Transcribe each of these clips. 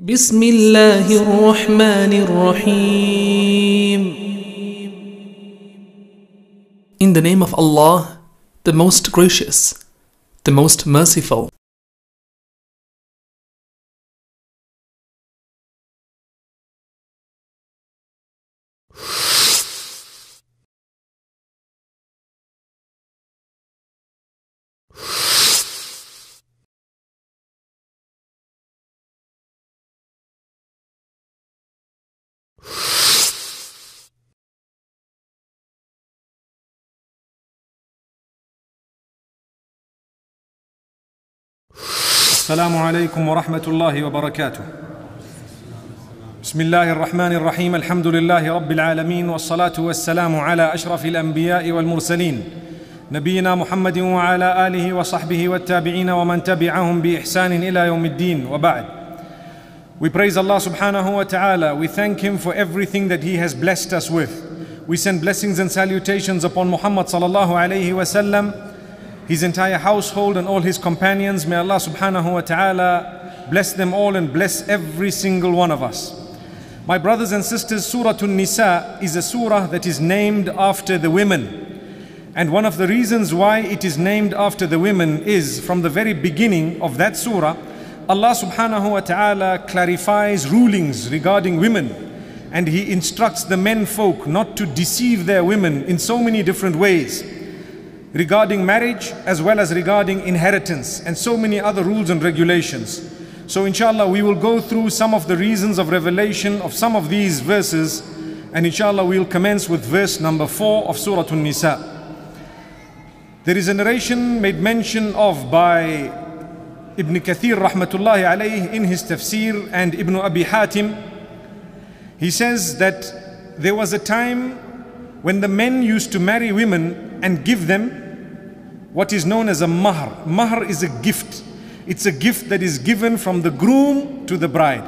بسم الله الرحمن الرحيم In the name of Allah, the most gracious, the most merciful. السلام عليكم ورحمة الله وبركاته. بسم الله الرحمن الرحيم، الحمد لله رب العالمين والصلاة والسلام على أشرف الأنبياء والمرسلين نبينا محمد وعلى آله وصحبه والتابعين ومن تبعهم بإحسان إلى يوم الدين وبعد. We praise Allah subhanahu wa ta'ala. We thank Him for everything that He has blessed us with. We send blessings and salutations upon Muhammad sallallahu alayhi wa sallam his entire household and all his companions. May Allah subhanahu wa ta'ala bless them all and bless every single one of us. My brothers and sisters, Surah An-Nisa is a surah that is named after the women. And one of the reasons why it is named after the women is from the very beginning of that surah, Allah subhanahu wa ta'ala clarifies rulings regarding women and He instructs the men folk not to deceive their women in so many different ways regarding marriage as well as regarding inheritance and so many other rules and regulations. So inshallah we will go through some of the reasons of revelation of some of these verses and inshallah we'll commence with verse number 4 of Surah An-Nisa. There is a narration made mention of by Ibn Kathir rahmatullahi alayhi in his tafsir and Ibn Abi Hatim. He says that there was a time when the men used to marry women and give them what is known as a mahr. Mahr is a gift. It's a gift that is given from the groom to the bride.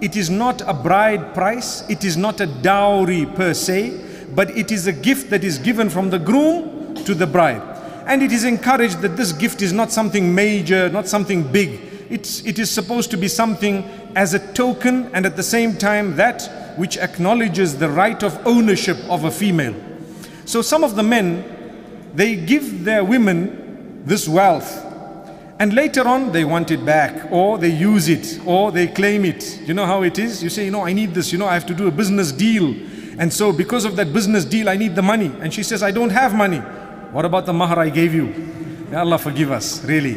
It is not a bride price, it is not a dowry per se, but it is a gift that is given from the groom to the bride. And it is encouraged that this gift is not something major, not something big. It's, it is supposed to be something as a token and at the same time that which acknowledges the right of ownership of a female. So some of the men they give their women this wealth and later on they want it back or they use it or they claim it. You know how it is? You say you know i need this. You know i have to do a business deal. And so because of that business deal i need the money. And she says i don't have money. What about the mahar i gave you? May allah forgive us really.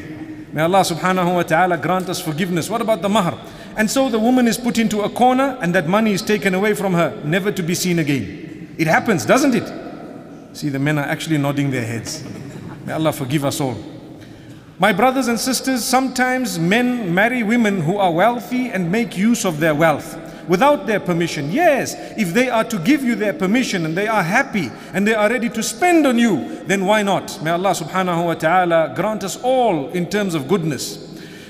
May allah subhanahu wa ta'ala grant us forgiveness. What about the mahar? And so the woman is put into a corner and that money is taken away from her never to be seen again. It happens doesn't it See, the men are actually nodding their heads. May Allah forgive us all. My brothers and sisters, sometimes men marry women who are wealthy and make use of their wealth without their permission. Yes, if they are to give you their permission and they are happy and they are ready to spend on you, then why not? May Allah subhanahu wa ta'ala grant us all in terms of goodness.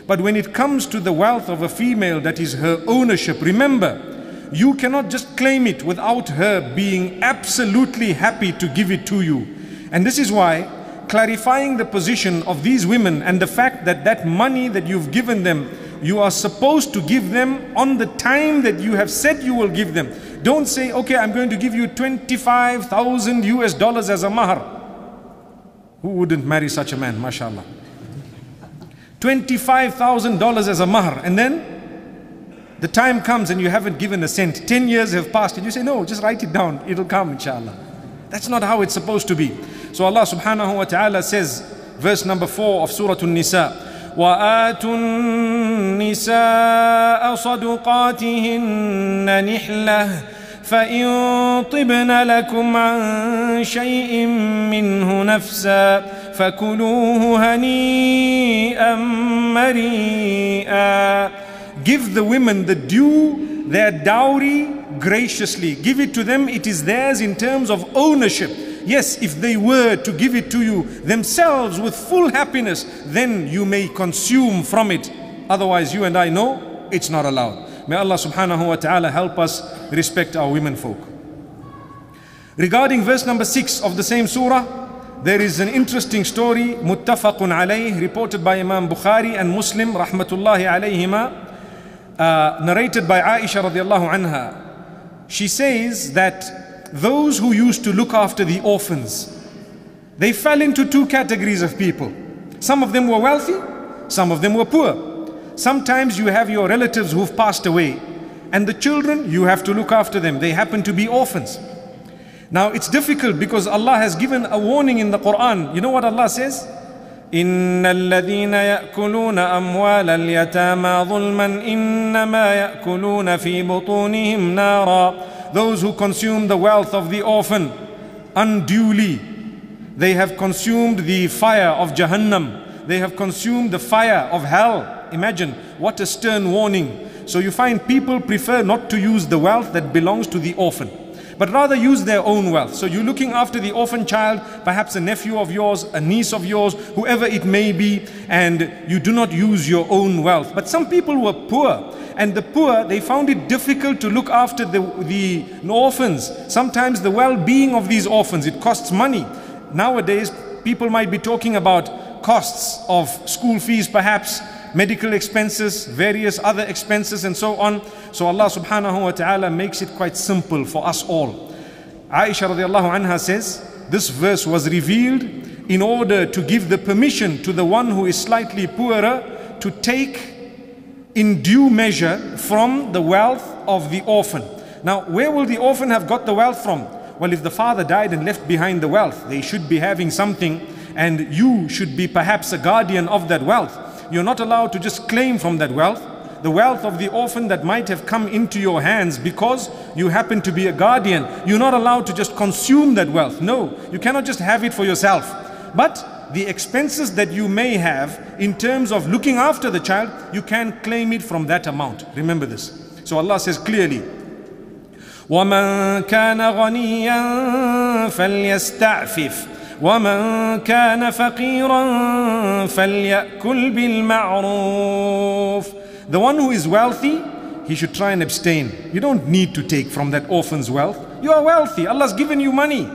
But when it comes to the wealth of a female that is her ownership, remember, you cannot just claim it without her being absolutely happy to give it to you. And this is why clarifying the position of these women and the fact that that money that you've given them, you are supposed to give them on the time that you have said you will give them. Don't say, okay, I'm going to give you 25,000 US dollars as a mahar. Who wouldn't marry such a man, mashallah? $25,000 as a mahar. And then the time comes and you haven't given a cent. 10 years have passed and you say, no, just write it down. It'll come, inshallah. That's not how it's supposed to be. So Allah subhanahu wa ta'ala says, verse number 4 of Surah An-Nisa, وآتوا النساء صدقاتهن نحلة فإن طبن لكم عن شيء منه نفسا فكلوه هنيئا مريئا Give the women the due, their dowry graciously. Give it to them. It is theirs in terms of ownership. Yes, if they were to give it to you themselves with full happiness, then you may consume from it. Otherwise, you and I know it's not allowed. May Allah subhanahu wa ta'ala help us respect our women folk. Regarding verse number 6 of the same surah, there is an interesting story, muttafaqun alayh, reported by Imam Bukhari and Muslim, rahmatullahi alayhima, uh, narrated by Aisha radiallahu anha. She says that those who used to look after the orphans, they fell into two categories of people. Some of them were wealthy, some of them were poor. Sometimes you have your relatives who've passed away, and the children, you have to look after them. They happen to be orphans. Now it's difficult because Allah has given a warning in the Quran. You know what Allah says? إن الذين يأكلون أموال اليتامى ظلما إنما يأكلون في بطونهم نارا Those who consume the wealth of the orphan unduly they have consumed the fire of Jahannam they have consumed the fire of hell imagine what a stern warning so you find people prefer not to use the wealth that belongs to the orphan but rather use their own wealth. So you're looking after the orphan child, perhaps a nephew of yours, a niece of yours, whoever it may be, and you do not use your own wealth. But some people were poor, and the poor, they found it difficult to look after the, the orphans. Sometimes the well-being of these orphans, it costs money. Nowadays, people might be talking about costs of school fees perhaps, medical expenses, various other expenses and so on. So Allah subhanahu wa ta'ala makes it quite simple for us all. Aisha radiallahu anha says, this verse was revealed in order to give the permission to the one who is slightly poorer to take in due measure from the wealth of the orphan. Now, where will the orphan have got the wealth from? Well, if the father died and left behind the wealth, they should be having something and you should be perhaps a guardian of that wealth. You're not allowed to just claim from that wealth. The wealth of the orphan that might have come into your hands because you happen to be a guardian. You're not allowed to just consume that wealth. No, you cannot just have it for yourself. But the expenses that you may have in terms of looking after the child, you can claim it from that amount. Remember this. So Allah says clearly, ومن كان غنيا فليستعفف ومن كان فقيرا فليأكل بالمعروف The one who is wealthy, he should try and abstain. You don't need to take from that orphan's wealth. You are wealthy. Allah's given you money.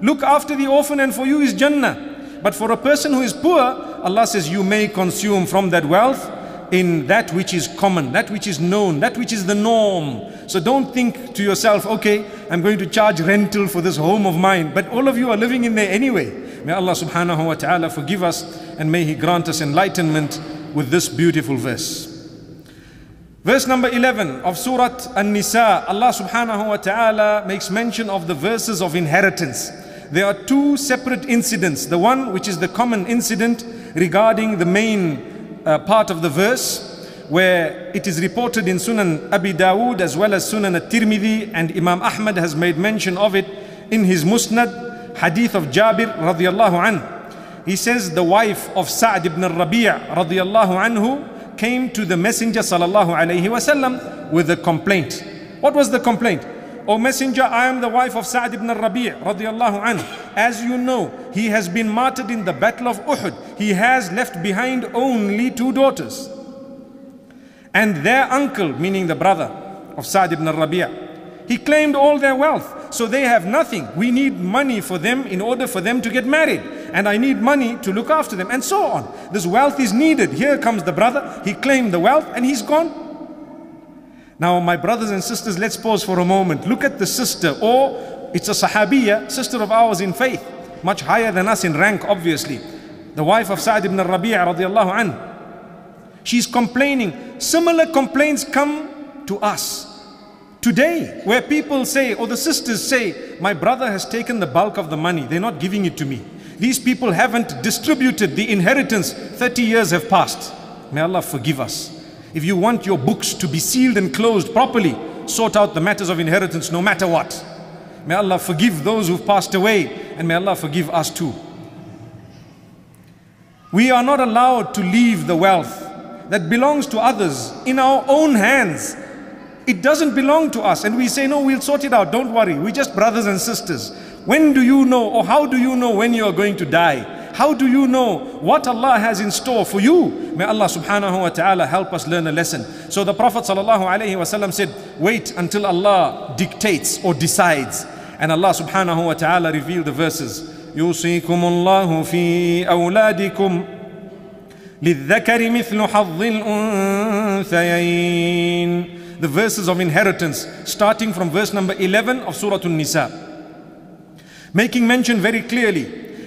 Look after the orphan and for you is Jannah. But for a person who is poor, Allah says you may consume from that wealth in that which is common, that which is known, that which is the norm. so don't think to yourself, okay, I'm going to charge rental for this home of mine. But all of you are living in there anyway. May Allah subhanahu wa ta'ala forgive us and may He grant us enlightenment with this beautiful verse. Verse number 11 of Surah An-Nisa, Allah subhanahu wa ta'ala makes mention of the verses of inheritance. There are two separate incidents. The one which is the common incident regarding the main uh, part of the verse where it is reported in Sunan Abi Dawood as well as Sunan At-Tirmidhi and Imam Ahmad has made mention of it in his Musnad hadith of Jabir radiallahu anhu. He says the wife of Sa'd ibn Rabi' radiallahu anhu came to the messenger sallallahu alayhi wasallam with a complaint. What was the complaint? O Messenger, I am the wife of Sa'd ibn Rabi' radiallahu anhu. As you know, he has been martyred in the battle of Uhud. He has left behind only two daughters. And their uncle, meaning the brother of Sa'd ibn Rabi', he claimed all their wealth. So they have nothing. We need money for them in order for them to get married. And I need money to look after them and so on. This wealth is needed. Here comes the brother. He claimed the wealth and he's gone. Now, my brothers and sisters, let's pause for a moment. Look at the sister, or it's a Sahabiya, sister of ours in faith, much higher than us in rank, obviously. The wife of Sa'd ibn Rabi' radiallahu anhu. She's complaining. Similar complaints come to us today, where people say, or the sisters say, my brother has taken the bulk of the money, they're not giving it to me. These people haven't distributed the inheritance, 30 years have passed. May Allah forgive us. If you want your books to be sealed and closed properly, sort out the matters of inheritance no matter what. May Allah forgive those who've passed away and may Allah forgive us too. We are not allowed to leave the wealth that belongs to others in our own hands. It doesn't belong to us and we say, no, we'll sort it out. Don't worry. We're just brothers and sisters. When do you know or how do you know when you are going to die? How do you know what Allah has in store for you? May Allah subhanahu wa ta'ala help us learn a lesson. So the Prophet sallallahu alayhi wa said, wait until Allah dictates or decides. And Allah subhanahu wa ta'ala revealed the verses. يوصيكم الله في أولادكم للذكر مثل حظ الأنثيين The verses of inheritance starting from verse number 11 of Surah An-Nisa making mention very clearly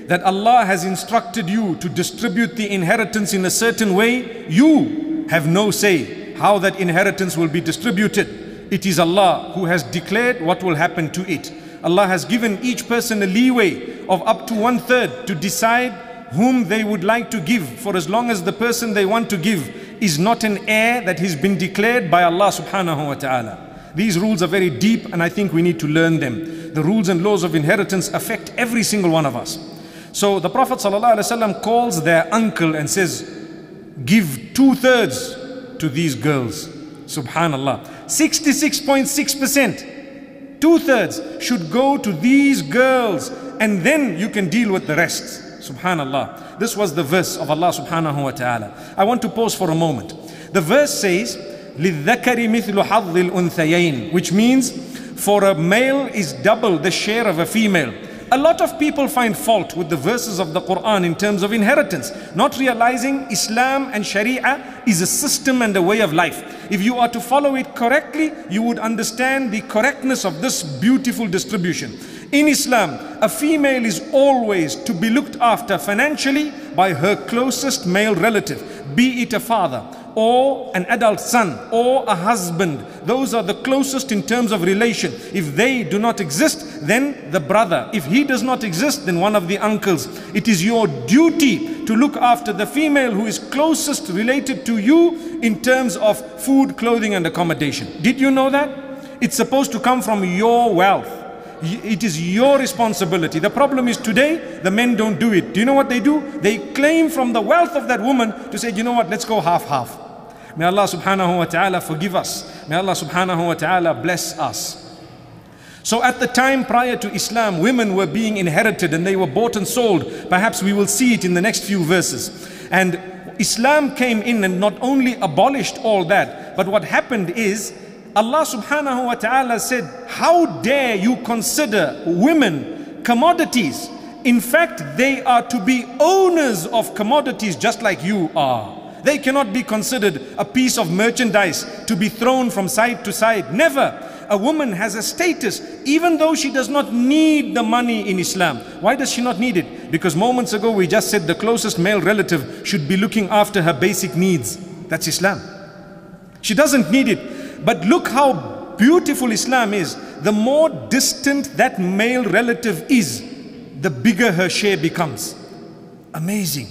that Allah has instructed you to distribute the inheritance in a certain way you have no say how that inheritance will be distributed it is Allah who has declared what will happen to it Allah has given each person a leeway of up to one third to decide whom they would like to give for as long as the person they want to give is not an heir that has been declared by Allah subhanahu wa ta'ala. These rules are very deep and I think we need to learn them. The rules and laws of inheritance affect every single one of us. So the Prophet ﷺ calls their uncle and says, give two thirds to these girls. Subhanallah. 66.6%. Two thirds should go to these girls and then you can deal with the rest. Subhanallah. This was the verse of Allah subhanahu wa ta'ala. I want to pause for a moment. The verse says, لِلذَّكَرِ مِثْلُ حَظِّ الْأُنْثَيَيْنِ Which means, for a male is double the share of a female. A lot of people find fault with the verses of the Quran in terms of inheritance, not realizing Islam and Sharia is a system and a way of life. If you are to follow it correctly, you would understand the correctness of this beautiful distribution. In Islam, a female is always to be looked after financially by her closest male relative, be it a father or an adult son or a husband. Those are the closest in terms of relation. If they do not exist, then the brother. If he does not exist, then one of the uncles. It is your duty to look after the female who is closest related to you in terms of food, clothing, and accommodation. Did you know that? It's supposed to come from your wealth. It is your responsibility. The problem is today, the men don't do it. Do you know what they do? They claim from the wealth of that woman to say, you know what, let's go half-half. May Allah subhanahu wa ta'ala forgive us. May Allah subhanahu wa ta'ala bless us. So at the time prior to Islam, women were being inherited and they were bought and sold. Perhaps we will see it in the next few verses. And Islam came in and not only abolished all that, but what happened is Allah subhanahu wa ta'ala said, How dare you consider women commodities? In fact, they are to be owners of commodities just like you are. They cannot be considered a piece of merchandise to be thrown from side to side. Never. A woman has a status even though she does not need the money in Islam. Why does she not need it? Because moments ago we just said the closest male relative should be looking after her basic needs. That's Islam. She doesn't need it. But look how beautiful Islam is. The more distant that male relative is, the bigger her share becomes. Amazing.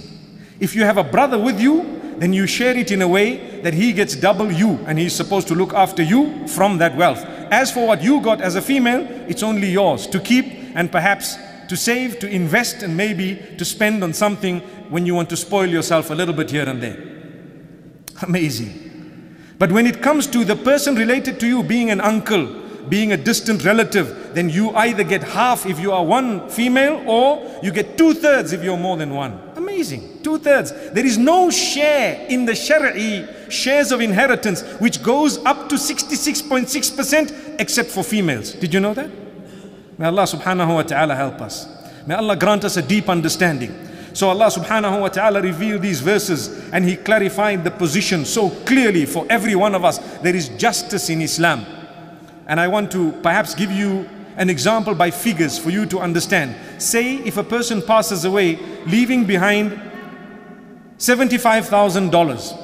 If you have a brother with you, then you share it in a way that he gets double you and he's supposed to look after you from that wealth. As for what you got as a female, it's only yours to keep and perhaps to save, to invest, and maybe to spend on something when you want to spoil yourself a little bit here and there. Amazing. But when it comes to the person related to you being an uncle, being a distant relative, then you either get half if you are one female or you get two thirds if you're more than one. Amazing. Two thirds. There is no share in the Shari'i shares of inheritance which goes up to 66.6% except for females. Did you know that? May Allah subhanahu wa ta'ala help us. May Allah grant us a deep understanding. So Allah subhanahu wa ta'ala revealed these verses and He clarified the position so clearly for every one of us. There is justice in Islam. And I want to perhaps give you an example by figures for you to understand. Say if a person passes away leaving behind $75,000.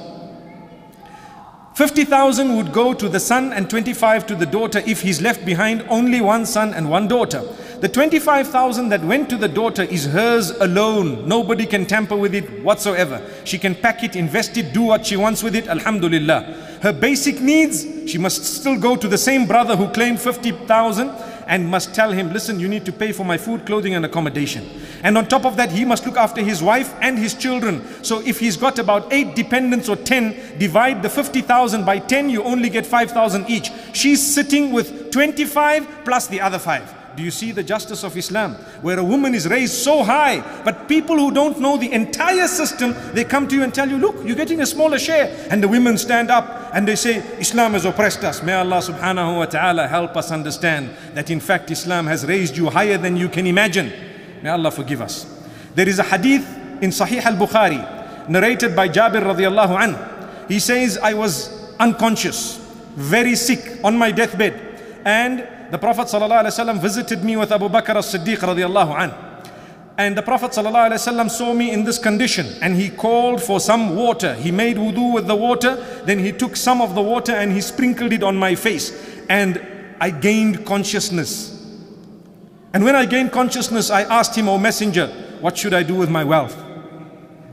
50,000 would go to the son and 25 to the daughter if he's left behind only one son and one daughter. The 25,000 that went to the daughter is hers alone. Nobody can tamper with it whatsoever. She can pack it, invest it, do what she wants with it. Alhamdulillah. Her basic needs, she must still go to the same brother who claimed 50,000 and must tell him, listen, you need to pay for my food, clothing and accommodation. And on top of that, he must look after his wife and his children. So if he's got about eight dependents or 10, divide the 50,000 by 10, you only get 5,000 each. She's sitting with 25 plus the other five. Do you see the justice of Islam? Where a woman is raised so high, but people who don't know the entire system, they come to you and tell you, look, you're getting a smaller share. And the women stand up and they say, Islam has oppressed us. May Allah subhanahu wa ta'ala help us understand that in fact Islam has raised you higher than you can imagine. May Allah forgive us. There is a hadith in Sahih al-Bukhari narrated by Jabir radiallahu an. He says, I was unconscious, very sick on my deathbed. And the Prophet ﷺ visited me with Abu Bakr as-Siddiq radiallahu an. And the Prophet ﷺ saw me in this condition and he called for some water. He made wudu with the water, then he took some of the water and he sprinkled it on my face. And I gained consciousness. And when I gained consciousness, I asked him, O Messenger, what should I do with my wealth?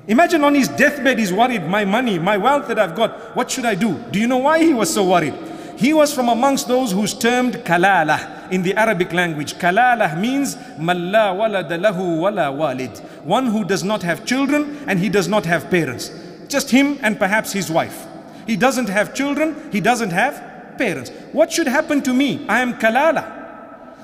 Imagine on his deathbed, he's worried, my money, my wealth that I've got, what should I do? Do you know why he was so worried? He was from amongst those who's termed kalala in the Arabic language. Kalala means malla wala walid. One who does not have children and he does not have parents. Just him and perhaps his wife. He doesn't have children, he doesn't have parents. What should happen to me? I am kalala.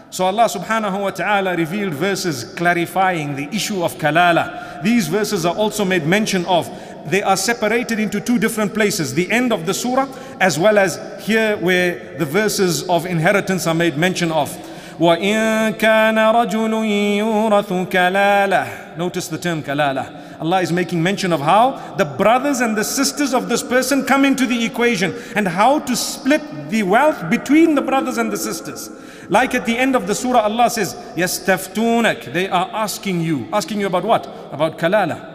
So Allah subhanahu wa ta'ala revealed verses clarifying the issue of kalala. These verses are also made mention of They are separated into two different places, the end of the surah as well as here where the verses of inheritance are made mention of. وَإِن كَانَ رَجُلٌ يُورَثُ كَلَالَةً Notice the term kalala. Allah is making mention of how the brothers and the sisters of this person come into the equation and how to split the wealth between the brothers and the sisters. Like at the end of the surah, Allah says, يَسْتَفْتُونَك They are asking you. Asking you about what? About kalala.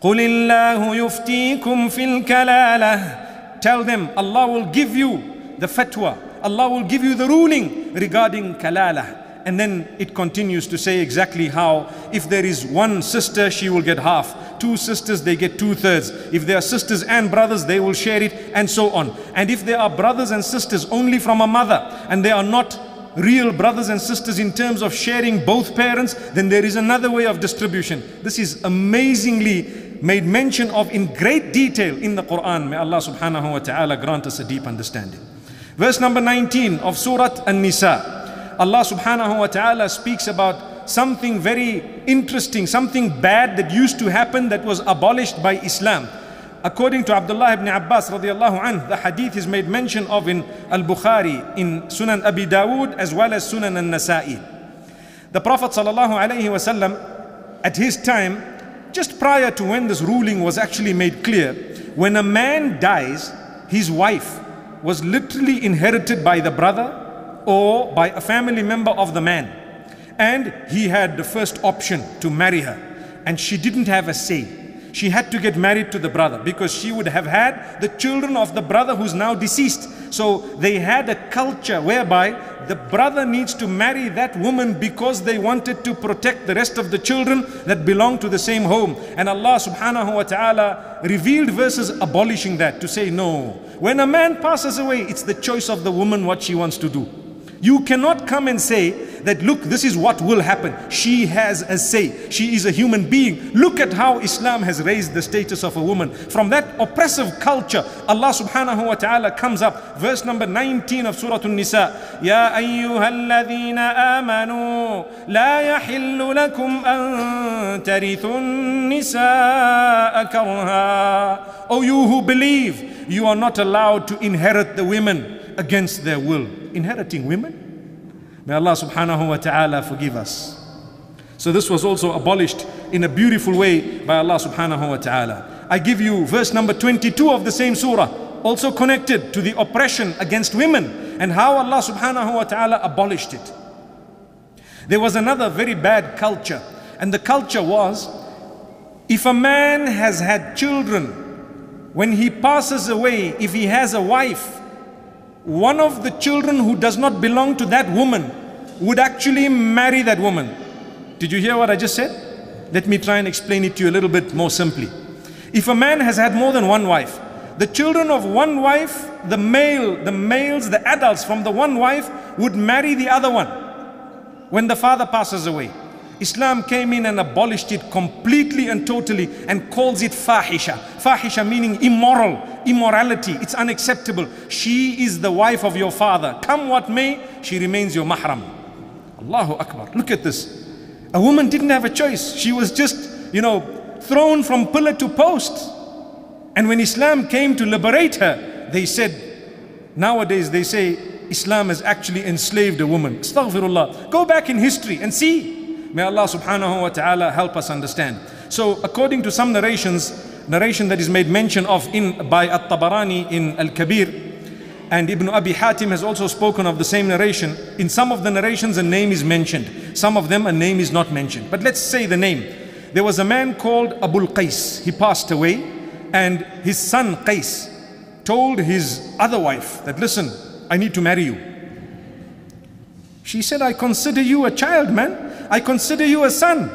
قُلِ اللَّهُ يُفْتِيكُمْ فِي الْكَلَالَةِ Tell them, Allah will give you the fatwa. Allah will give you the ruling regarding kalala. And then it continues to say exactly how if there is one sister, she will get half. Two sisters, they get two thirds. If they are sisters and brothers, they will share it, and so on. And if there are brothers and sisters only from a mother, and they are not real brothers and sisters in terms of sharing both parents, then there is another way of distribution. This is amazingly made mention of in great detail in the Quran. May Allah subhanahu wa ta'ala grant us a deep understanding. Verse number 19 of Surah An-Nisa. Allah subhanahu wa ta'ala speaks about something very interesting, something bad that used to happen that was abolished by Islam. According to Abdullah ibn Abbas radiallahu anh, the hadith is made mention of in Al-Bukhari, in Sunan Abi Dawood as well as Sunan Al-Nasa'i. The Prophet sallallahu alayhi wasallam at his time, just prior to when this ruling was actually made clear, when a man dies, his wife was literally inherited by the brother or by a family member of the man. And he had the first option to marry her. And she didn't have a say. She had to get married to the brother because she would have had the children of the brother who's now deceased. So they had a culture whereby the brother needs to marry that woman because they wanted to protect the rest of the children that belong to the same home. And Allah subhanahu wa ta'ala revealed verses abolishing that to say no. When a man passes away, it's the choice of the woman what she wants to do. You cannot come and say that, look, this is what will happen. She has a say. She is a human being. Look at how Islam has raised the status of a woman. From that oppressive culture, Allah subhanahu wa ta'ala comes up. Verse number 19 of Surah An-Nisa. Ya ayyuhalladhina amanu la yahillu lakum an tarithun nisa'a karha. O you who believe, you are not allowed to inherit the women against their will. Inheriting women? May Allah subhanahu wa ta'ala forgive us. So this was also abolished in a beautiful way by Allah subhanahu wa ta'ala. I give you verse number 22 of the same surah, also connected to the oppression against women and how Allah subhanahu wa ta'ala abolished it. There was another very bad culture, and the culture was if a man has had children, when he passes away, if he has a wife, one of the children who does not belong to that woman would actually marry that woman. Did you hear what I just said? Let me try and explain it to you a little bit more simply. If a man has had more than one wife, the children of one wife, the male, the males, the adults from the one wife would marry the other one when the father passes away. Islam came in and abolished it completely and totally and calls it fahisha. Fahisha meaning immoral, immorality. It's unacceptable. She is the wife of your father. Come what may, she remains your mahram. Allahu Akbar. Look at this. A woman didn't have a choice. She was just, you know, thrown from pillar to post. And when Islam came to liberate her, they said, nowadays they say, Islam has actually enslaved a woman. Astaghfirullah. Go back in history and see. May Allah subhanahu wa ta'ala help us understand. So, according to some narrations, narration that is made mention of in by At-Tabarani in Al-Kabir, and Ibn Abi Hatim has also spoken of the same narration. In some of the narrations, a name is mentioned. Some of them, a name is not mentioned. But let's say the name. There was a man called Abul Qais. He passed away, and his son Qais told his other wife that, Listen, I need to marry you. She said, I consider you a child, man. I consider you a son.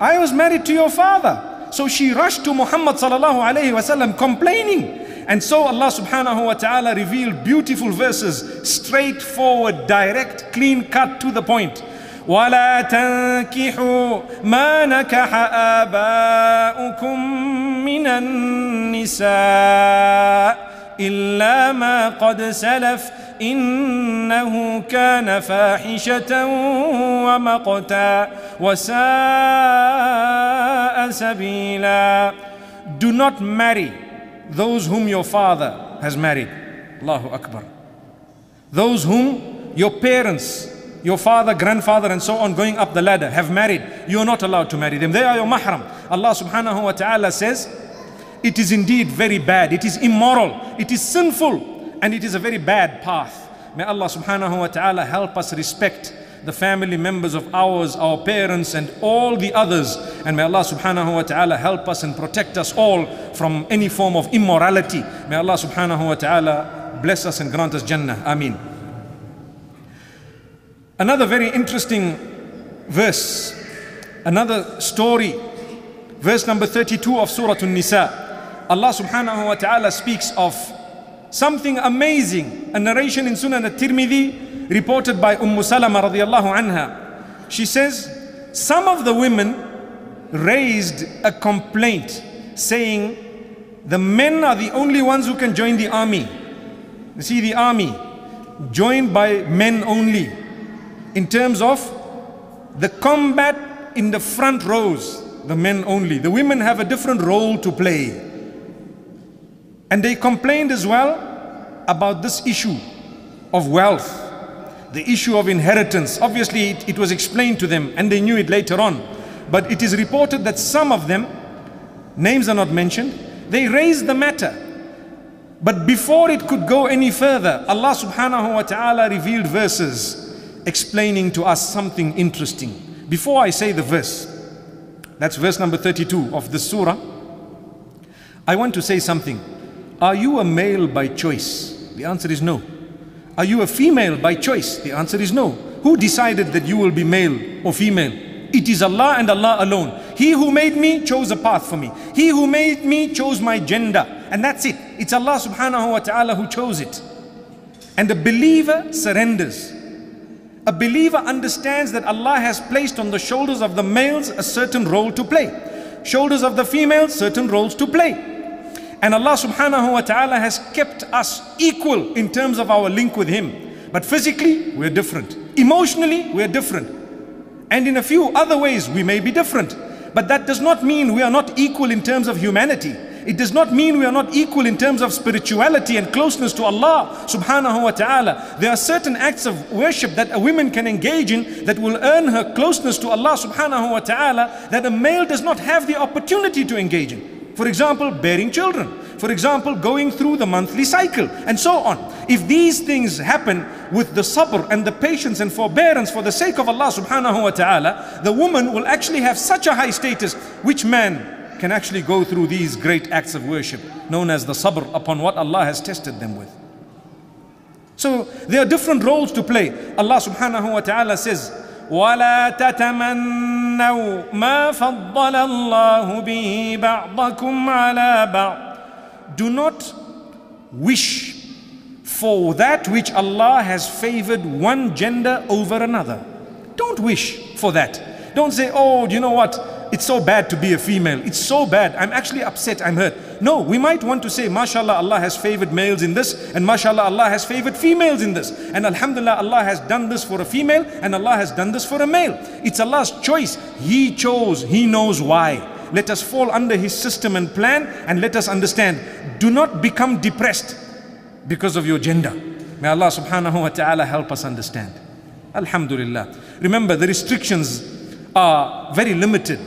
I was married to your father. So she rushed to Muhammad sallallahu alayhi wasallam complaining. And so Allah subhanahu wa ta'ala revealed beautiful verses, straightforward, direct, clean cut to the point. ولا تنكحوا ما نكح آباؤكم من النساء إلا ما قد سلف إنه كان فاحشة ومقتا وساء سبيلا Do not marry those whom your father has married. Allahu Akbar. Those whom your parents, your father, grandfather, and so on, going up the ladder, have married. You are not allowed to marry them. They are your mahram. Allah subhanahu wa ta'ala says, It is indeed very bad. It is immoral. It is sinful. And it is a very bad path. May Allah subhanahu wa ta'ala help us respect the family members of ours, our parents, and all the others. And may Allah subhanahu wa ta'ala help us and protect us all from any form of immorality. May Allah subhanahu wa ta'ala bless us and grant us Jannah. Ameen. Another very interesting verse, another story, verse number 32 of Surah An-Nisa. Allah subhanahu wa ta'ala speaks of something amazing, a narration in Sunan at-Tirmidhi reported by Umm Salama radiallahu anha. She says, some of the women raised a complaint saying, the men are the only ones who can join the army. You see, the army joined by men only in terms of the combat in the front rows, the men only. The women have a different role to play. And they complained as well about this issue of wealth the issue of inheritance. Obviously, it, it was explained to them and they knew it later on. But it is reported that some of them, names are not mentioned, they raised the matter. But before it could go any further, Allah subhanahu wa ta'ala revealed verses explaining to us something interesting. Before I say the verse, that's verse number 32 of the surah, I want to say something. Are you a male by choice? The answer is no. Are you a female by choice? The answer is no. Who decided that you will be male or female? It is Allah and Allah alone. He who made me chose a path for me. He who made me chose my gender. And that's it. It's Allah subhanahu wa ta'ala who chose it. And a believer surrenders. A believer understands that Allah has placed on the shoulders of the males a certain role to play. Shoulders of the females, certain roles to play. And Allah subhanahu wa ta'ala has kept us equal in terms of our link with Him. But physically, we're different. Emotionally, we're different. And in a few other ways, we may be different. But that does not mean we are not equal in terms of humanity. It does not mean we are not equal in terms of spirituality and closeness to Allah subhanahu wa ta'ala. There are certain acts of worship that a woman can engage in that will earn her closeness to Allah subhanahu wa ta'ala that a male does not have the opportunity to engage in. For example, bearing children. For example, going through the monthly cycle and so on. If these things happen with the sabr and the patience and forbearance for the sake of Allah subhanahu wa ta'ala, the woman will actually have such a high status. Which man can actually go through these great acts of worship known as the sabr upon what Allah has tested them with? So there are different roles to play. Allah subhanahu wa ta'ala says, ولا تتمنوا ما فضل الله به بعضكم على بعض do not wish for that which Allah has favored one gender over another don't wish for that don't say oh you know what it's so bad to be a female. It's so bad. I'm actually upset. I'm hurt. No, we might want to say, mashallah, Allah has favored males in this, and mashallah, Allah has favored females in this. And alhamdulillah, Allah has done this for a female, and Allah has done this for a male. It's Allah's choice. He chose, He knows why. Let us fall under His system and plan, and let us understand. Do not become depressed because of your gender. May Allah subhanahu wa ta'ala help us understand. Alhamdulillah. Remember, the restrictions are very limited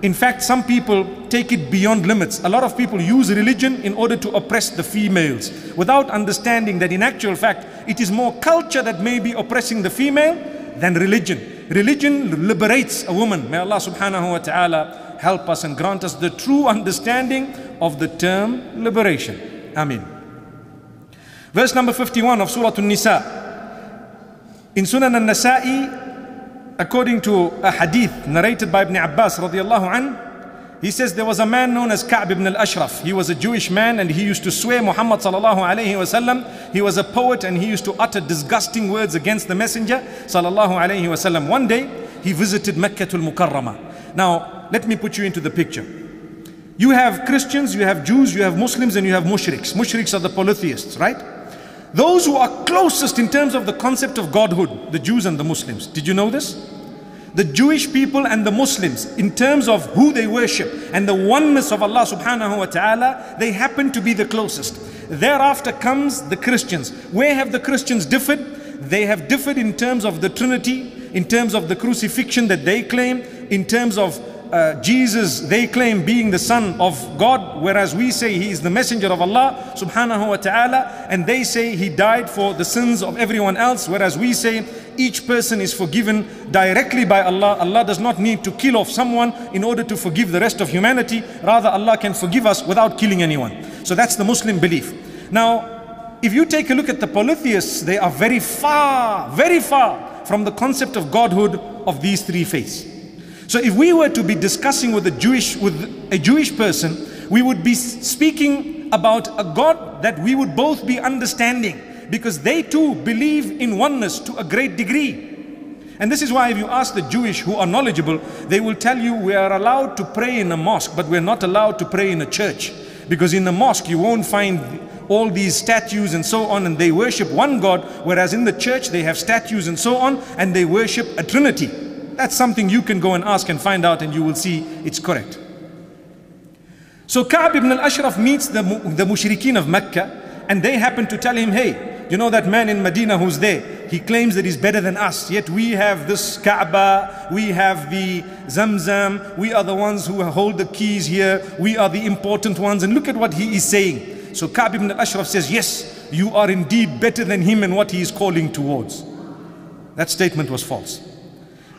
In fact, some people take it beyond limits. A lot of people use religion in order to oppress the females without understanding that in actual fact it is more culture that may be oppressing the female than religion. Religion liberates a woman. May Allah subhanahu wa ta'ala help us and grant us the true understanding of the term liberation. Amin. Verse number 51 of Surah An-Nisa. In Sunan An-Nasa'i, according to a hadith narrated by Ibn Abbas radiallahu an, he says there was a man known as Ka'b ibn al-Ashraf. He was a Jewish man and he used to swear Muhammad sallallahu alayhi wasallam. He was a poet and he used to utter disgusting words against the messenger sallallahu alayhi wasallam. One day he visited Mecca al-Mukarramah. Now let me put you into the picture. You have Christians, you have Jews, you have Muslims and you have mushriks. Mushriks are the polytheists, right? Those who are closest in terms of the concept of Godhood, the Jews and the Muslims. Did you know this? The Jewish people and the Muslims, in terms of who they worship and the oneness of Allah subhanahu wa ta'ala, they happen to be the closest. Thereafter comes the Christians. Where have the Christians differed? They have differed in terms of the Trinity, in terms of the crucifixion that they claim, in terms of uh, Jesus, they claim being the son of God, whereas we say he is the messenger of Allah subhanahu wa ta'ala, and they say he died for the sins of everyone else, whereas we say each person is forgiven directly by Allah. Allah does not need to kill off someone in order to forgive the rest of humanity. Rather, Allah can forgive us without killing anyone. So that's the Muslim belief. Now, if you take a look at the polytheists, they are very far, very far from the concept of Godhood of these three faiths. So if we were to be discussing with a Jewish with a Jewish person, we would be speaking about a God that we would both be understanding because they too believe in oneness to a great degree. And this is why if you ask the Jewish who are knowledgeable, they will tell you we are allowed to pray in a mosque, but we're not allowed to pray in a church. Because in the mosque you won't find all these statues and so on, and they worship one God, whereas in the church they have statues and so on, and they worship a trinity. That's something you can go and ask and find out and you will see it's correct. So Ka'b ibn al-Ashraf meets the, the mushrikeen of Mecca and they happen to tell him, hey, you know that man in Medina who's there? He claims that he's better than us. Yet we have this Kaaba, we have the Zamzam, we are the ones who hold the keys here, we are the important ones. And look at what he is saying. So Ka'b ibn al-Ashraf says, yes, you are indeed better than him and what he is calling towards. That statement was false.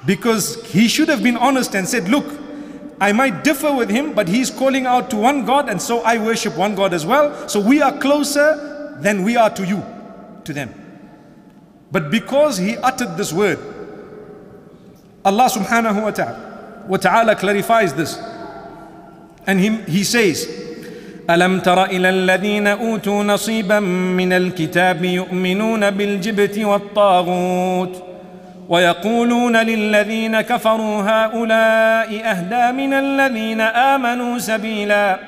Because he should have been honest and said, look, I might differ with him, but he's calling out to one God and so I worship one God as well. So we are closer than we are to you, to them. But because he uttered this word, Allah subhanahu wa ta'ala, wa ta'ala clarifies this. And he, he says, ألم تر إلى الذين أوتوا نصيبا من الكتاب يؤمنون بالجبت والطاغوت ويقولون للذين كفروا هؤلاء أهدى من الذين آمنوا سبيلا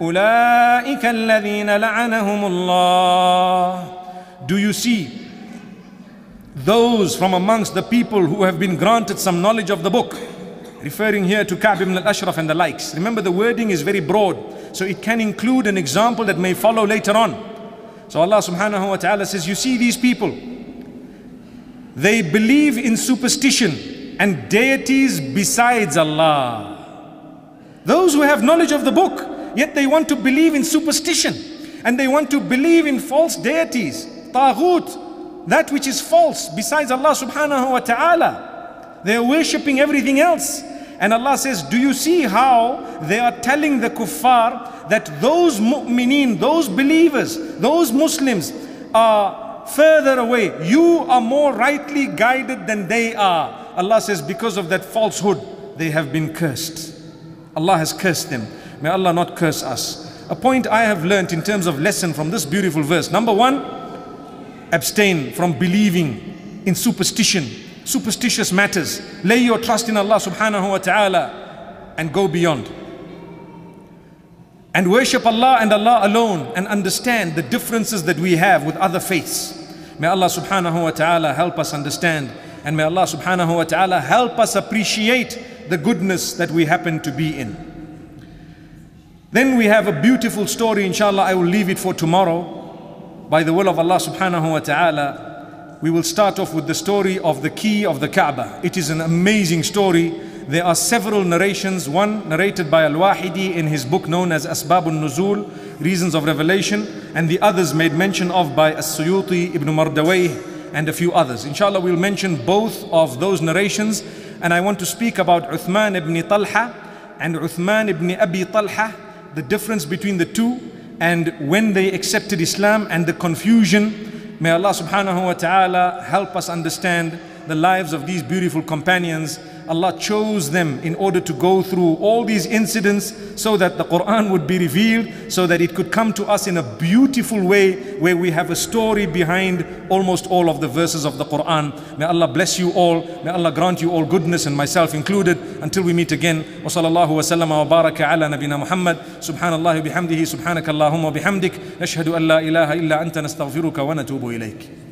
أولئك الذين لعنهم الله Do you see those from amongst the people who have been granted some knowledge of the book referring here to Ka'b ibn al-Ashraf and the likes remember the wording is very broad so it can include an example that may follow later on so Allah subhanahu wa ta'ala says you see these people they believe in superstition and deities besides Allah. Those who have knowledge of the book, yet they want to believe in superstition and they want to believe in false deities, taghut, that which is false besides Allah subhanahu wa ta'ala. They are worshipping everything else. And Allah says, Do you see how they are telling the kuffar that those mu'mineen, those believers, those Muslims are further away. You are more rightly guided than they are. Allah says, because of that falsehood, they have been cursed. Allah has cursed them. May Allah not curse us. A point I have learned in terms of lesson from this beautiful verse. Number one, abstain from believing in superstition, superstitious matters. Lay your trust in Allah subhanahu wa ta'ala and go beyond and worship Allah and Allah alone and understand the differences that we have with other faiths. May Allah subhanahu wa ta'ala help us understand and may Allah subhanahu wa ta'ala help us appreciate the goodness that we happen to be in. Then we have a beautiful story, inshallah, I will leave it for tomorrow. By the will of Allah subhanahu wa ta'ala, we will start off with the story of the key of the Kaaba. It is an amazing story there are several narrations, one narrated by Al-Wahidi in his book known as Asbabun Nuzul, Reasons of Revelation, and the others made mention of by As-Suyuti, Ibn Mardawayh, and a few others. Inshallah, we'll mention both of those narrations, and I want to speak about Uthman ibn Talha and Uthman ibn Abi Talha, the difference between the two, and when they accepted Islam and the confusion. May Allah subhanahu wa ta'ala help us understand the lives of these beautiful companions. Allah chose them in order to go through all these incidents so that the Quran would be revealed, so that it could come to us in a beautiful way where we have a story behind almost all of the verses of the Quran. May Allah bless you all. May Allah grant you all goodness and myself included. Until we meet again. Wa sallama wa baraka ala nabina Muhammad. Subhanallah bihamdihi subhanaka Allahumma bihamdik. Nashhadu an la ilaha illa anta nastaghfiruka wa natubu ilayk.